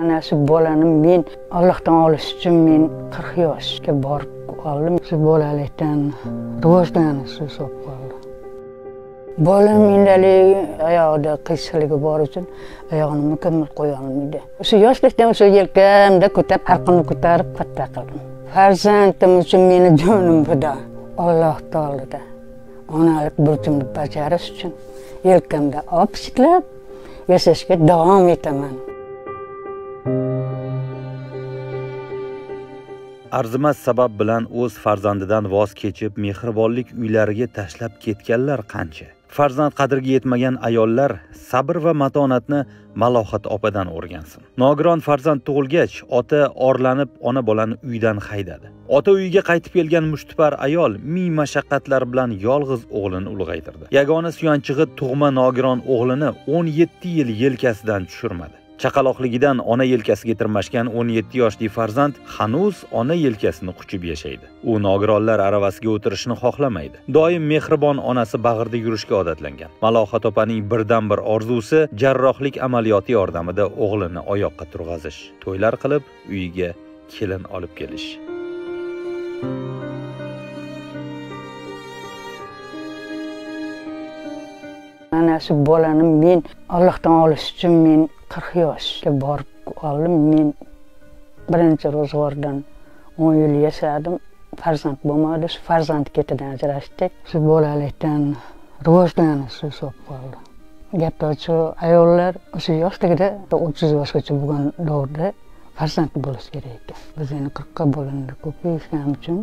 ana shu bolani men allohdan olish uchun men qirq yoshga borib qoldim. Shu bolalikdan rivojlanish hisob qoldi bolam mendaligi oyog'ida qiyshiligi bor uchun oyog'ini mukammal qo'ya olmaydi. O'sha yoshlikdan o'sha yelkamda ko'tarib arqonni ko'tarib katta qildim. Farzandim uchun meni jonim fido alloh taolada onalik burchimni bajarish uchun yelkamda olib yashashga davom etaman. Arzimas sabab bilan o'z farzandidan voz kechib mehribonlik uylariga tashlab ketganlar qancha? Farzand qadriga yetmagan ayollar sabr va matonatni malohat opadan o'rgansin. Nogiron farzand tug'ilgach ota orlanib ona bolani uydan haydadi. Ota uyiga qaytib kelgan mushtipar ayol ming mashaqqatlar bilan yolg'iz o'g'lini ulg'aytirdi. Yagona suyanchig'i tug'ma nogiron o'g'lini 17 yil yelkasidan tushirmadi. Chaqaloqligidan ona yelkasiga tirmashgan 17 yoshli farzand hanuz ona yelkasini quchib yashaydi. U nogironlar aravasiga o'tirishni xohlamaydi. Doim mehribon onasi bag'rida yurishga odatlangan. Malohat opaning birdan bir orzusi jarrohlik amaliyoti yordamida o'g'lini oyoqqa turg'azish. To'ylar qilib uyiga kelin olib kelish. Ana shu bolani men ollohdan olish uchun men qirq yoshga borib qoldim. Men birinchi ro'zg'ordan o'n yil yashadim. Farzand bo'lmadi. Shu farzand ketidan ajrashdik. Shu bolalikdan rivojlanish bo'lib qoldi gapda shu ayollar o'sha yoshligida o'ttiz yoshgacha bo'lgan davrda farzand bo'lishi kerak ekan. Biz endi qirqqa bo'lindik ko'payishgani uchun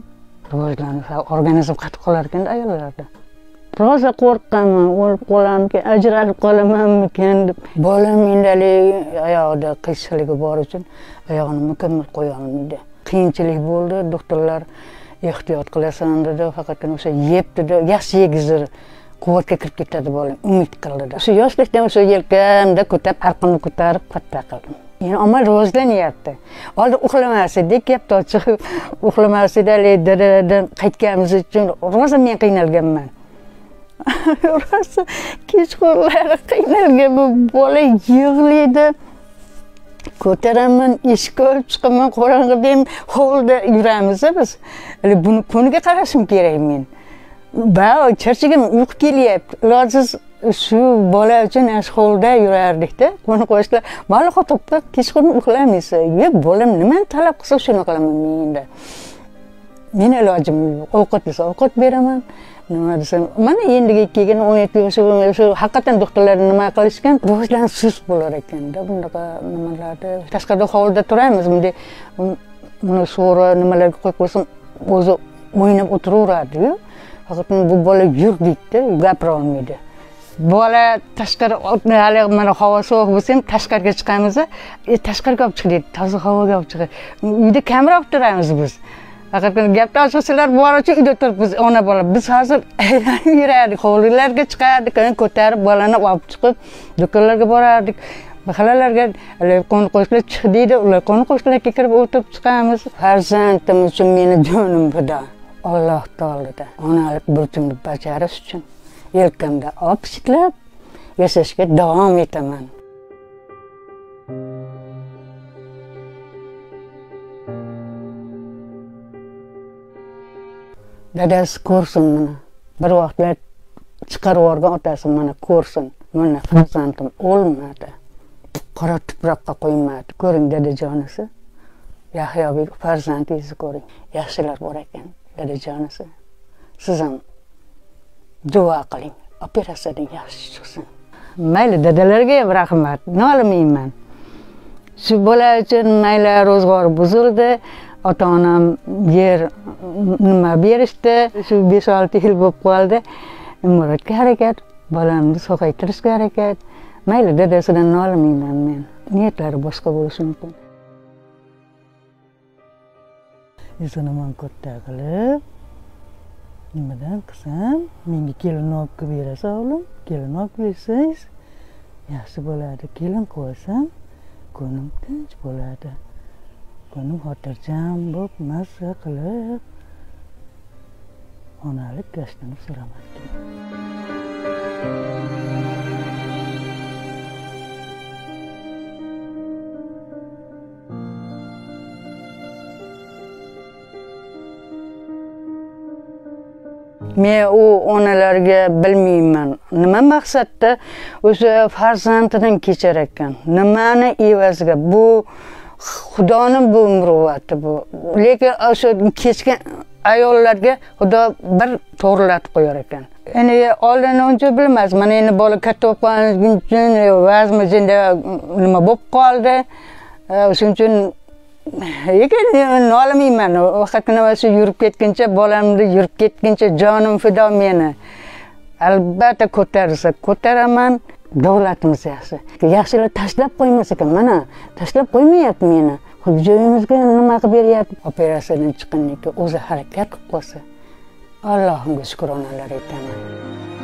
rivojlanish organizm qatib qolar ekanda ayollarda. Rosa qo'rqqanman o'lib qolarmikan ajralib qolamanmikan deb. Bolam mendaligi oyog'ida qiyshiligi bor uchun oyog'ini mukammal qo'yolmaydi qiyinchilik bo'ldi doktorlar ehtiyot qilasan dedi faqatgina o'sha yeb dedi. Yaxshi yegizir quvvatga kirib ketadi bolam umid qildida o'sha yoshlikdan o'sha yelkamda ko'tarib arqonni ko'tarib katta qildim. Endi omma rivojlanyapti oldin uxlamas edik gapni ochig'i uxlamas edik dadadan qaytganimiz uchun rosa men qiynalganman. Rosa kechqurunlari bu bola yig'laydi. Ko'taraman eshikka olib chiqaman qorong'ida ham hovlida yuramiz biz. Buni kuniga qarashim kerak men. Ba charchagan uyqu kelyapti. Ilojsiz shu bola uchun ana shu hovlida yurardikda qo'ni qo'shnilar maloqa topib kechqurun uxlamaysan. Yo bolam nimani talab qilsa shuni qilaman men endi meni ilojim yo'q ovqat desa ovqat beraman. Nima desam mana endigi kelgan o'n yetti yoshi shu haqiqatdan doktorlar nima qilishgan rivojlanish sust bo'lar ekanda bunaqa nimalarda tashqarida hovlida turamiz bunday buni so'ri nimalarga qo'yib qo'ysam o'zi o'ynab o'tiraveradiyu faqat bu bola yur deydida gapira olmaydi bola tashqari haligi mana havo sovuq bo'lsa ham tashqariga chiqamiz tashqariga olib chiq deydi toza havoga olib chiq uyda kamroq turamiz biz faqatgina gapni ochmasalar bor uchun uyda turibmiz ona bola biz hozir aylanib yurardik hovlilarga chiqardik ko'tarib bolani olib chiqib do'konlarga borardik. Mahallalarga qo'ni qo'shnilar chiq deydi ular qo'ni qo'shnilarga kirib o'tirib chiqamiz. Farzandim uchun meni jonim fido alloh taolada onalik burchimni bajarish uchun yelkamda olib yashashga davom etaman. Dadasi ko'rsin mana bir vaqtlar chiqarib yuborgan otasi mana ko'rsin. Mana farzandim o'lmadi. Qora tuproqqa qo'ymadi. Ko'ring dadajonisi. Yahyobek farzandingizni ko'ring. Yaxshilar bor ekan dadajonisi. Siz ham duo qiling. Operatsiyadan yaxshi chiqsin. Mayli dadalarga ham rahmat. Nolimayman shu bola uchun mayli ro'zg'ori buzildi. Ota onam yer nima berishdi shu besh olti yil bo'lib qoldi. Murodga harakat bolamni sog'aytirishga harakat. Mayli dadasidan nolimayman men. Niyatlari boshqa bo'lishi mumkin. Esonaman katta qilib nimadan qilsam menga kelin olib kelib berasiz o'g'lim kelin olib bersangiz yaxshi bo'ladi. Kelin qo'ysam ko'nglim tinch bo'ladi. kuni xotirjam bo'lib mazza qilib onalik gashtini so'ramasdim men u onalarga bilmayman. Nima maqsadda o'sha farzandidan kechar ekan nimani evaziga? Bu xudoni bu muruvvati bu. Lekin o'sha kechgan ayollarga xudo bir to'g'rilatib qo'yar ekan. Endi oldin uncha bilmasman endi bola katta bo'lib qolgani uchun vazmi nima bo'lib qoldi. O'shuning uchun lekin nolimayman faqatgina shu yurib ketguncha bolamni yurib ketguncha jonim fido meni. Albatta ko'tarsa ko'taraman. Davlatimiz yaxshi. Yaxshilar tashlab qo'ymas ekan mana tashlab qo'ymayapti meni. Xuddi joyimizga nima qilib beryapti? Operatsiyadan chiqqandan keyin o'zi harakat qilib qolsa. Allohimga shukronalar aytaman.